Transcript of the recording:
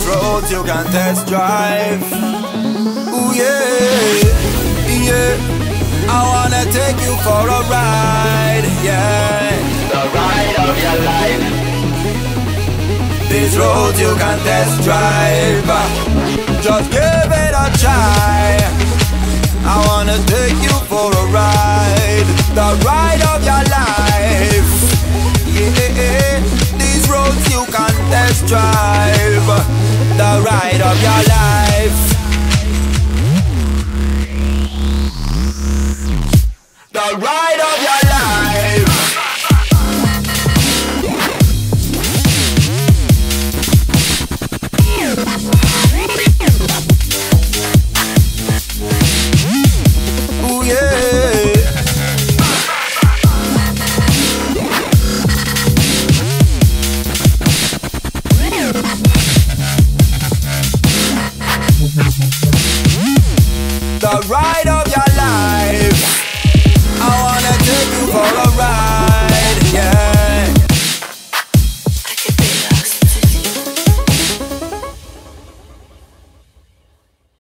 These roads you can test drive. Ooh yeah, yeah. I wanna take you for a ride, yeah. The ride of your life. These roads you can test drive. Just give it a try. I wanna take you for a ride. The ride of your life. Yeah, these roads you can test drive. Ride of your life. Ride